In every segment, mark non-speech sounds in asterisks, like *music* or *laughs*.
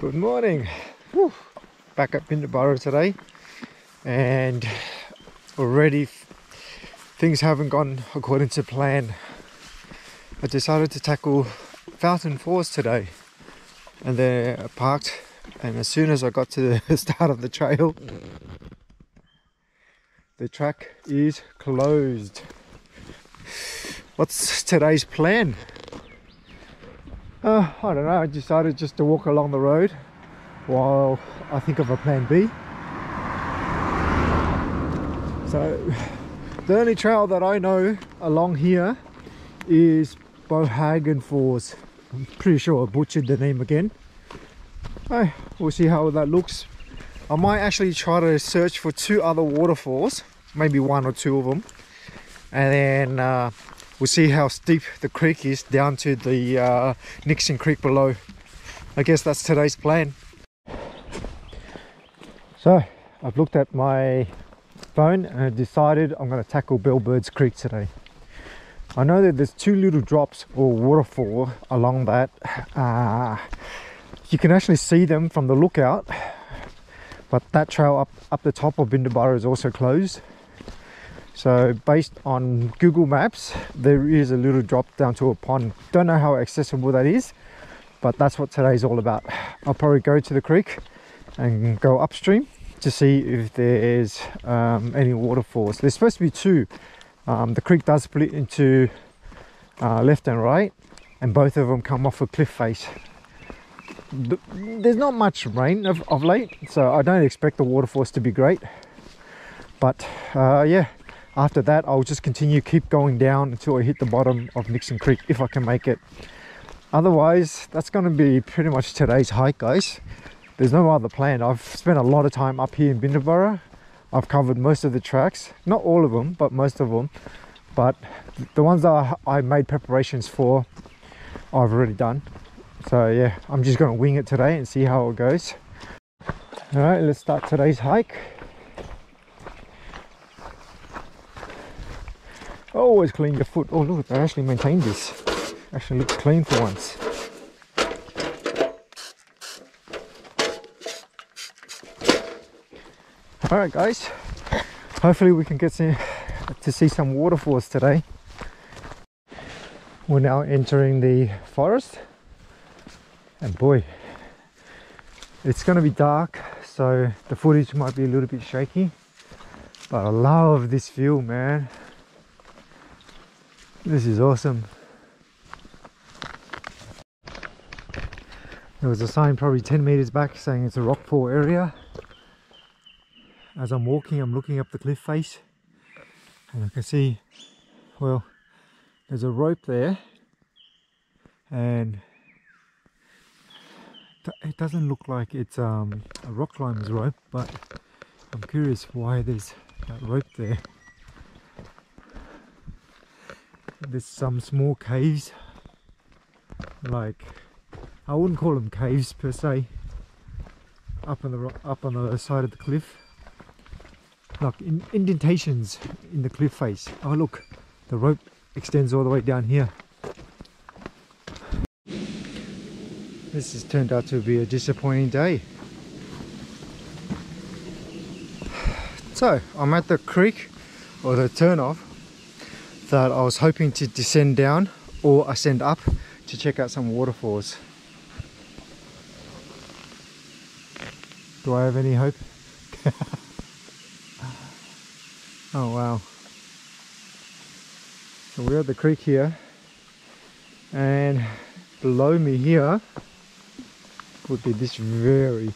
Good morning. Whew. Back up in the Burrow today, and already things haven't gone according to plan. I decided to tackle Fountain Falls today, and they're parked. And as soon as I got to the *laughs* start of the trail, the track is closed. What's today's plan? Uh, I don't know, I decided just to walk along the road while I think of a plan B. So, *sighs* the only trail that I know along here is Bohagen Falls. I'm pretty sure I butchered the name again. Hey, we'll see how that looks. I might actually try to search for two other waterfalls, maybe one or two of them, and then uh, we'll see how steep the creek is down to the uh, Nixon Creek below. I guess that's today's plan. So I've looked at my phone and I decided I'm going to tackle Bellbirds Creek today. I know that there's two little drops or waterfall along that. Uh, you can actually see them from the lookout, but that trail up, up the top of Binna Burra is also closed. So based on Google Maps, there is a little drop down to a pond. Don't know how accessible that is, but that's what today's all about. I'll probably go to the creek and go upstream to see if there's um, any waterfalls. There's supposed to be two. Um, the creek does split into uh, left and right, and both of them come off a cliff face. There's not much rain of, of late, so I don't expect the waterfalls to be great. But uh, yeah, after that I'll just continue keep going down until I hit the bottom of Nixon Creek if I can make it. Otherwise that's going to be pretty much today's hike guys. There's no other plan. I've spent a lot of time up here in Binna Burra I've covered most of the tracks. Not all of them but most of them. But the ones that I made preparations for I've already done. So yeah I'm just going to wing it today and see how it goes. All right let's start today's hike Always clean your foot. Oh look, they actually maintained this. Actually looks clean for once. Alright guys, hopefully we can get to see some waterfalls today. We're now entering the forest and boy, it's going to be dark so the footage might be a little bit shaky but I love this view man this is awesome. There was a sign probably 10 meters back saying it's a rockfall area. As I'm walking, I'm looking up the cliff face and I can see, well, there's a rope there and it doesn't look like it's um, a rock climber's rope, but I'm curious why there's that rope there. There's some small caves. Like I wouldn't call them caves per se. Up on the up on the side of the cliff. Like in, indentations in the cliff face. Oh look the rope extends all the way down here. This has turned out to be a disappointing day. So I'm at the creek or the turn off that I was hoping to descend down or ascend up to check out some waterfalls. Do I have any hope? *laughs* oh wow. So we're at the creek here and below me here would be this very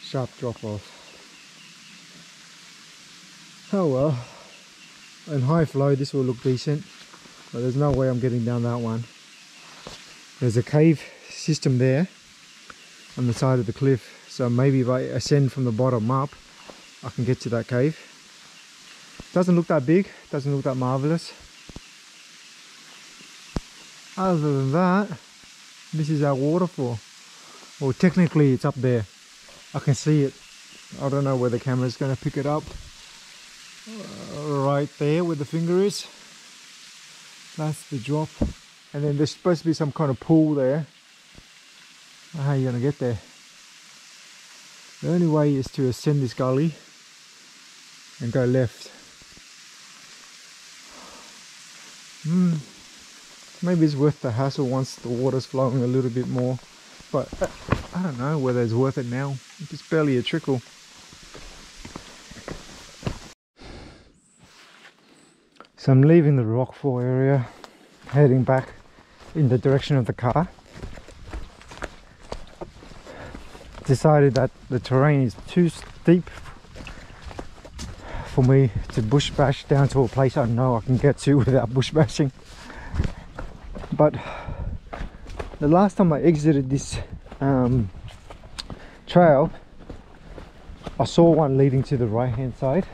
sharp drop off. Oh well in high flow this will look decent but there's no way I'm getting down that one. There's a cave system there on the side of the cliff so maybe if I ascend from the bottom up I can get to that cave. Doesn't look that big doesn't look that marvelous. Other than that this is our waterfall. Well technically it's up there. I can see it. I don't know where the camera is going to pick it up right there where the finger is that's the drop and then there's supposed to be some kind of pool there how are you gonna get there The only way is to ascend this gully and go left. Hmm. Maybe it's worth the hassle once the water's flowing a little bit more. But I don't know whether it's worth it now. It's barely a trickle. So I'm leaving the rockfall area, heading back in the direction of the car. Decided that the terrain is too steep for me to bush bash down to a place I know I can get to *laughs* without bush bashing. But the last time I exited this um, trail, I saw one leading to the right hand side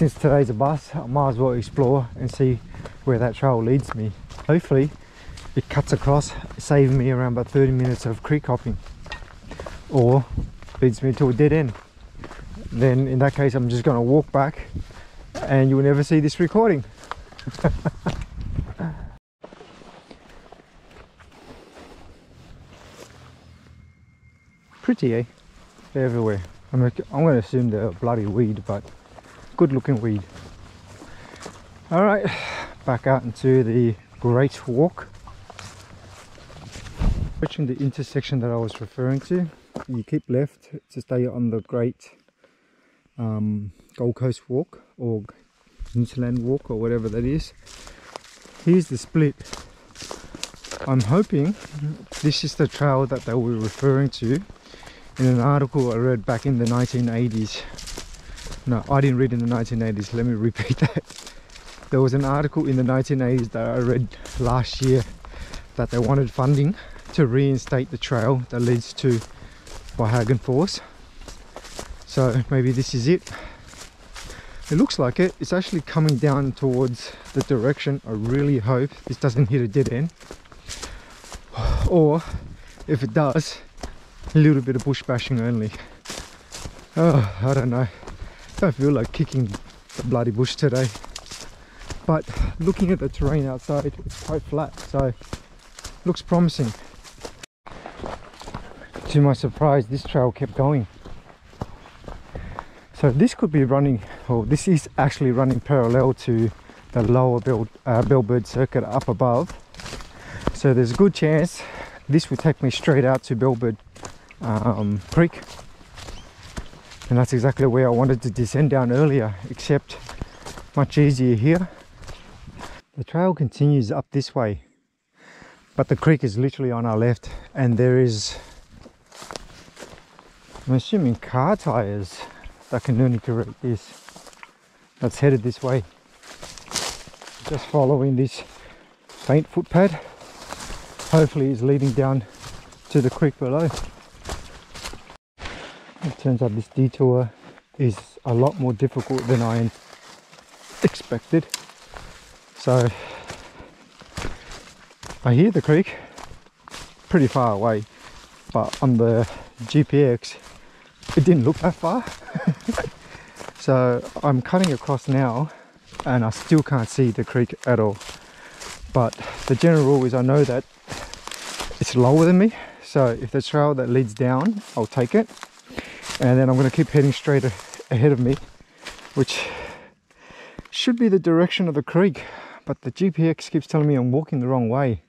since today's a bus I might as well explore and see where that trail leads me. Hopefully it cuts across saving me around about 30 minutes of creek hopping or leads me to a dead end. Then in that case I'm just going to walk back and you will never see this recording. *laughs* Pretty eh? They're everywhere. I'm, I'm going to assume they're bloody weed but good looking weed. All right back out into the great walk. Reaching the intersection that i was referring to you keep left to stay on the great um, gold coast walk or hinterland walk or whatever that is. Here's the split. I'm hoping this is the trail that they were referring to in an article i read back in the 1980s no i didn't read in the 1980s let me repeat *laughs* that. There was an article in the 1980s that i read last year that they wanted funding to reinstate the trail that leads to Wahagan Falls so maybe this is it. It looks like it. It's actually coming down towards the direction i really hope this doesn't hit a dead end. *sighs* Or if it does a little bit of bush bashing only. *sighs* Oh i don't know don't feel like kicking the bloody bush today. But looking at the terrain outside, it's quite flat, so looks promising. To my surprise, this trail kept going. So this could be running, or this is actually running parallel to the lower Bill, uh, Bellbird circuit up above. So there's a good chance this will take me straight out to Bellbird um, Creek and that's exactly where I wanted to descend down earlier except much easier here. The trail continues up this way but the creek is literally on our left and there is I'm assuming car tires that can only correct this. That's headed this way. Just following this faint footpad. Hopefully is leading down to the creek below it turns out this detour is a lot more difficult than I expected. So I hear the creek pretty far away but on the GPX it didn't look that far. *laughs* So I'm cutting across now and I still can't see the creek at all. But the general rule is I know that it's lower than me so if the trail that leads down I'll take it and then I'm going to keep heading straight ahead of me which should be the direction of the creek but the GPX keeps telling me I'm walking the wrong way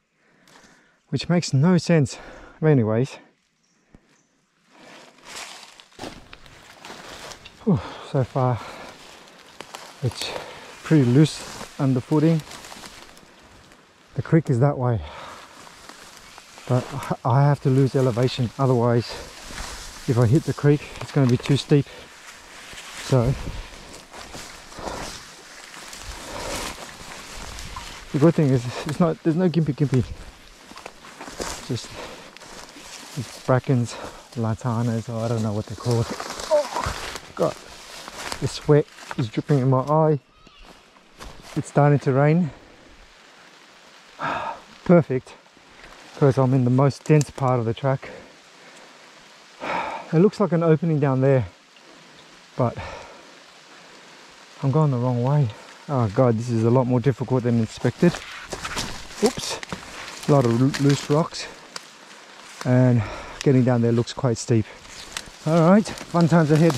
which makes no sense. Anyways. Whew, so far it's pretty loose underfooting. The creek is that way. But I have to lose elevation otherwise if I hit the creek it's going to be too steep. So the good thing is it's not there's no gympie gympie. Just brackens lantanas or I don't know what they're called. Oh, God. The sweat is dripping in my eye. It's starting to rain. *sighs* Perfect because I'm in the most dense part of the track it looks like an opening down there, but I'm going the wrong way. Oh god, this is a lot more difficult than expected. Oops, a lot of loose rocks and getting down there looks quite steep. All right, fun times ahead.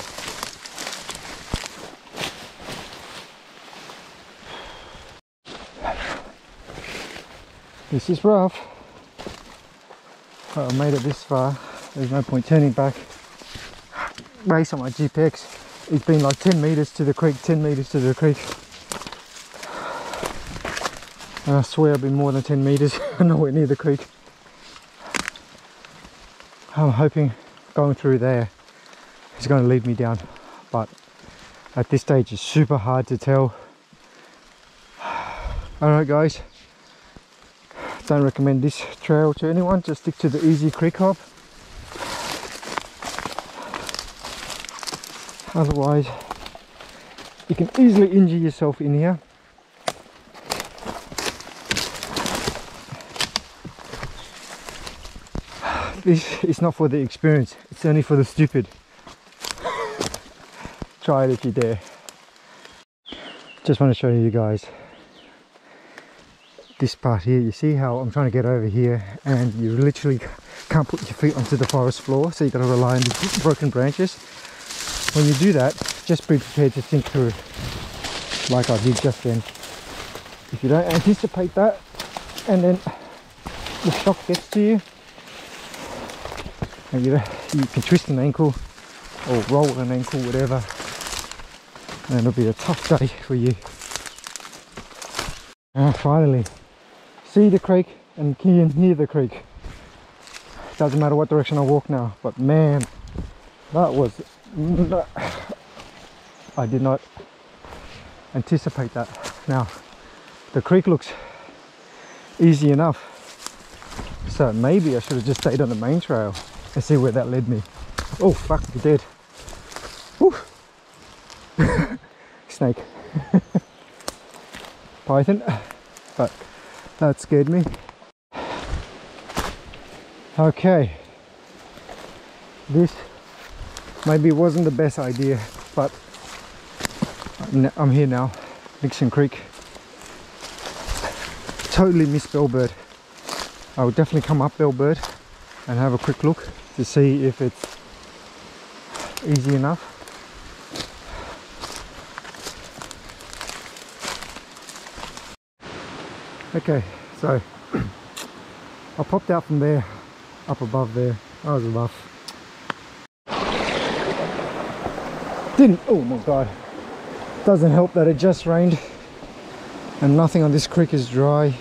This is rough. But I made it this far. There's no point turning back. Based on my GPX, it's been like 10 meters to the creek, 10 meters to the creek. And I swear I've been more than 10 meters, *laughs* nowhere near the creek. I'm hoping going through there is going to lead me down, but at this stage it's super hard to tell. *sighs* Alright guys, don't recommend this trail to anyone, just stick to the easy creek hop. Otherwise, you can easily injure yourself in here. This is not for the experience, it's only for the stupid. Try it if you dare. Just want to show you guys this part here you see how I'm trying to get over here and you literally can't put your feet onto the forest floor so you got to rely on the broken branches when you do that just be prepared to sink through like I did just then. If you don't anticipate that and then the shock gets to you and you, you can twist an ankle or roll an ankle whatever and it'll be a tough day for you. And finally. See the creek and can hear the creek. Doesn't matter what direction I walk now, but man, that was, I did not anticipate that. Now, the creek looks easy enough. So maybe I should have just stayed on the main trail and see where that led me. Oh, fuck, you're dead. *laughs* Snake. *laughs* Python. But that scared me. Okay. This maybe it wasn't the best idea, but I'm here now, Nixon Creek. Totally missed Bellbird. I will definitely come up Bellbird and have a quick look to see if it's easy enough. Okay, so *clears throat* I popped out from there, up above there. That was rough. Didn't, oh my god. Doesn't help that it just rained and nothing on this creek is dry.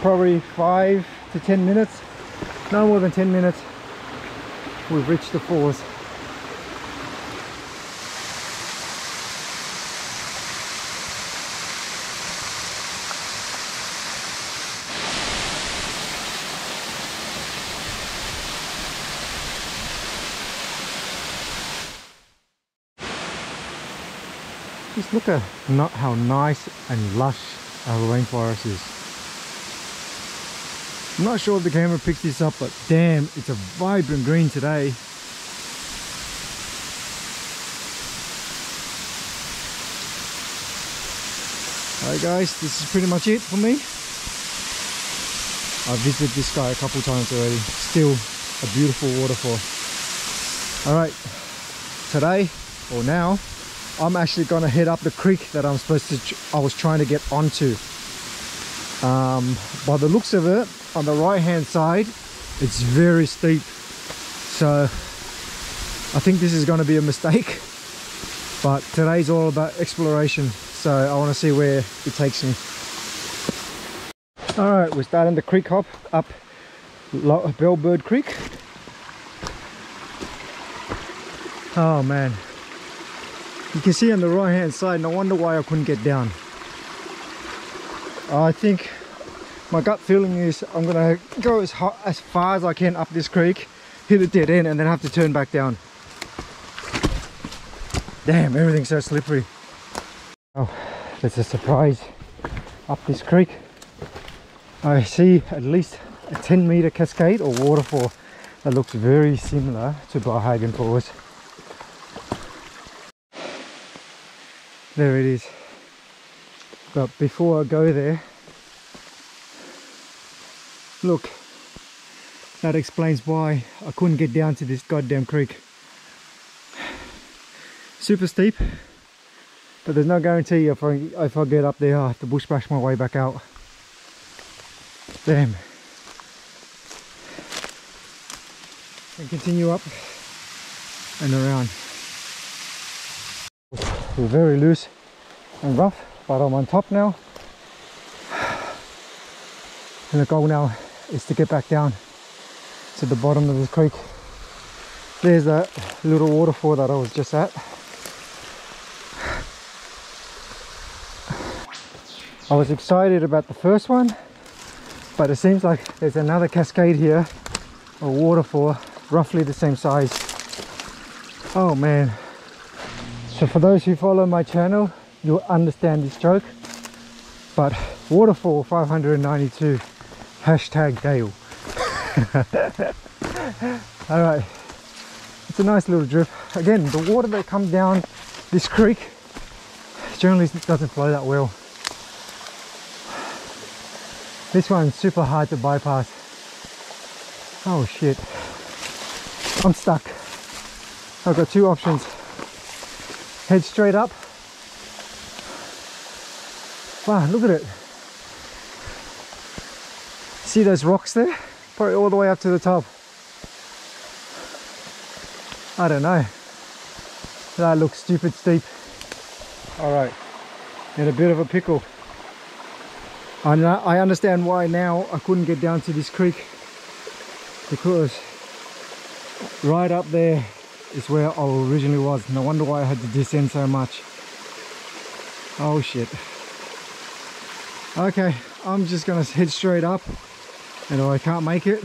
Probably five to 10 minutes, no more than 10 minutes, we've reached the falls. Just look at not how nice and lush our rainforest is. I'm not sure if the camera picks this up, but damn, it's a vibrant green today. Alright guys, this is pretty much it for me. I've visited this guy a couple times already. Still a beautiful waterfall. Alright, today, or now, I'm actually going to head up the creek that I'm supposed to, I was trying to get onto. Um, by the looks of it, on the right hand side, it's very steep. So I think this is going to be a mistake. *laughs* But today's all about exploration. So I want to see where it takes me. All right, we're starting the creek hop up Bellbird Creek. Oh man, you can see on the right hand side no wonder why I couldn't get down. I think my gut feeling is I'm gonna go as, hot, as far as I can up this creek hit a dead end and then have to turn back down. Damn everything's so slippery. Oh that's a surprise. Up this creek I see at least a 10 meter cascade or waterfall that looks very similar to Barhagen Falls there it is but before I go there Look, that explains why I couldn't get down to this goddamn creek. Super steep, but there's no guarantee if I, if I get up there, I have to bush bash my way back out. Damn. And continue up and around. Very loose and rough, but I'm on top now. And the goal now is to get back down to the bottom of this creek. There's that little waterfall that I was just at. I was excited about the first one, but it seems like there's another cascade here, a waterfall, roughly the same size. Oh man. So for those who follow my channel, you'll understand this joke. But waterfall 592, hashtag Dale. *laughs* all right it's a nice little drip. Again the water that comes down this creek generally doesn't flow that well. This one's super hard to bypass. Oh shit. I'm stuck. I've got two options head straight up wow look at it see those rocks there probably all the way up to the top. I don't know. That looks stupid steep. All right, in a bit of a pickle. I, I understand why now I couldn't get down to this creek because right up there is where I originally was. No wonder why I had to descend so much. Oh shit. Okay, I'm just gonna *laughs* head straight up and if I can't make it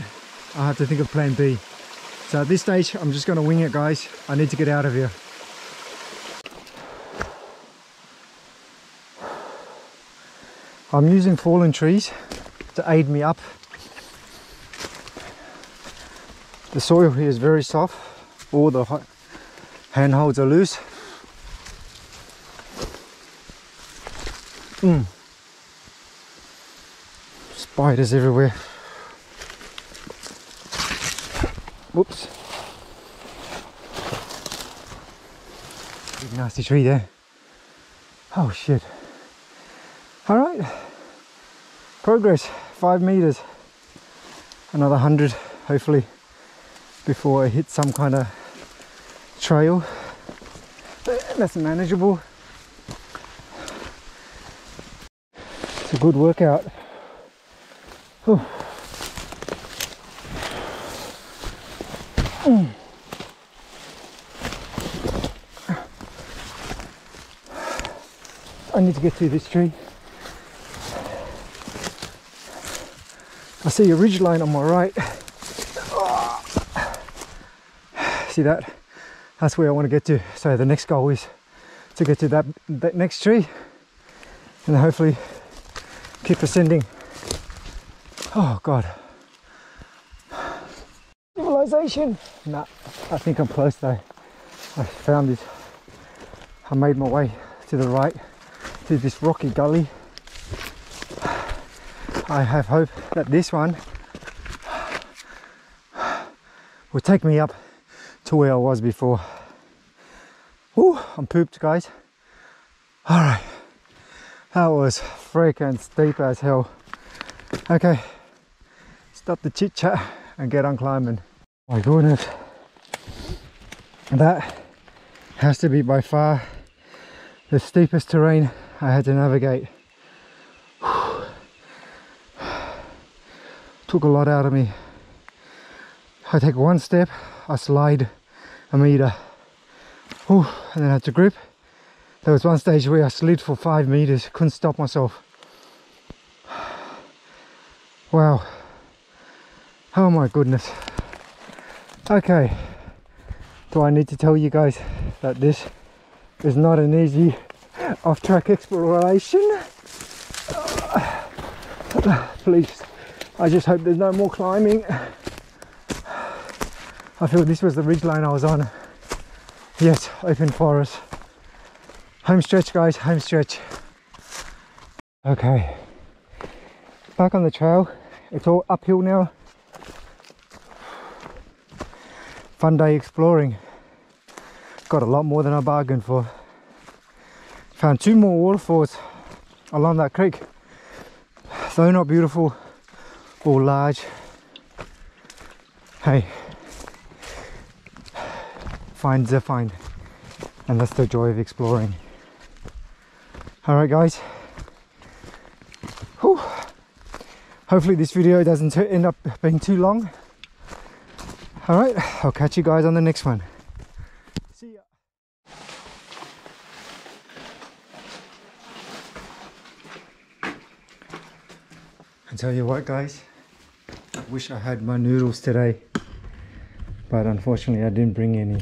I have to think of plan B so at this stage I'm just to wing it guys I need to get out of here I'm using fallen trees to aid me up the soil here is very soft all the handholds are loose mm. spiders everywhere Whoops. Big nasty tree there. Oh shit. All right. Progress, five meters. Another hundred, hopefully, before I hit some kind of trail. That's manageable. It's a good workout. I need to get through this tree. I see a ridge line on my right. See that? That's where I want to get to. So the next goal is to get to that, that next tree and hopefully keep ascending. Oh God civilization. Nah, I think I'm close though. I found this. I made my way to the right to this rocky gully. I have hope that this one will take me up to where I was before. Ooh, I'm pooped guys. Alright, that was freaking steep as hell. Okay, stop the chit chat and get on climbing. My goodness, that has to be by far the steepest terrain I had to navigate. Took a lot out of me. I take one step, I slide a meter, and then I had to grip. There was one stage where I slid for five meters, couldn't stop myself. Wow. Oh my goodness. Okay, do I need to tell you guys that this is not an easy off-track exploration? Uh, please, I just hope there's no more climbing. I feel this was the ridge line I was on. Yes, open forest. Home stretch guys, home stretch. Okay, back on the trail it's all uphill now. Fun day exploring. Got a lot more than I bargained for. Found two more waterfalls along that creek. Though not beautiful or large. Hey, find. And that's the joy of exploring. Alright guys. Whew. Hopefully this video doesn't end up being too long. Alright, I'll catch you guys on the next one. See ya. I tell you what guys, I wish I had my noodles today, but unfortunately I didn't bring any.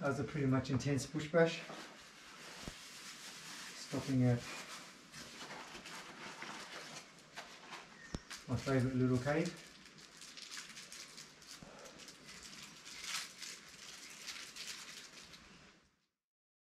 That was a pretty much intense bush bash. Stopping at my favourite little cave.